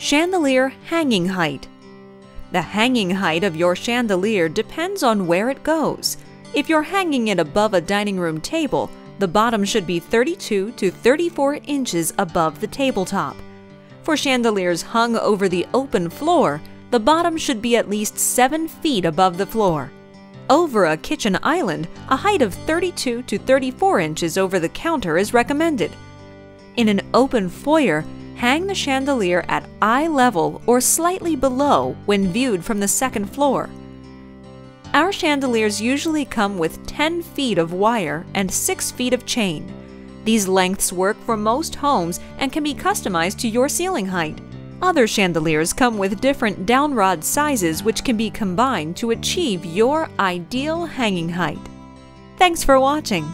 Chandelier hanging height. The hanging height of your chandelier depends on where it goes. If you're hanging it above a dining room table, the bottom should be 32 to 34 inches above the tabletop. For chandeliers hung over the open floor, the bottom should be at least 7 feet above the floor. Over a kitchen island, a height of 32 to 34 inches over the counter is recommended. In an open foyer, hang the chandelier at eye level or slightly below when viewed from the second floor. Our chandeliers usually come with 10 feet of wire and 6 feet of chain. These lengths work for most homes and can be customized to your ceiling height. Other chandeliers come with different downrod sizes which can be combined to achieve your ideal hanging height. Thanks for watching!